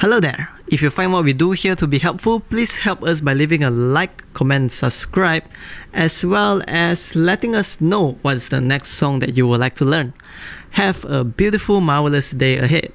Hello there. If you find what we do here to be helpful, please help us by leaving a like, comment, subscribe, as well as letting us know what's the next song that you would like to learn. Have a beautiful, marvelous day ahead.